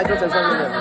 来就在上面的。